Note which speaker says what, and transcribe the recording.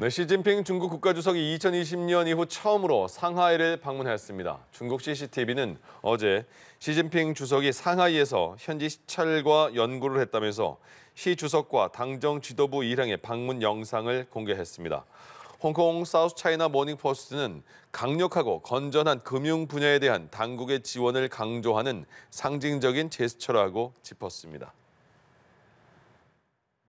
Speaker 1: 네, 시진핑 중국 국가주석이 2020년 이후 처음으로 상하이를 방문했습니다. 중국 CCTV는 어제 시진핑 주석이 상하이에서 현지 시찰과 연구를 했다면서 시 주석과 당정 지도부 일행의 방문 영상을 공개했습니다. 홍콩 사우스 차이나 모닝 포스트는 강력하고 건전한 금융 분야에 대한 당국의 지원을 강조하는 상징적인 제스처라고 짚었습니다.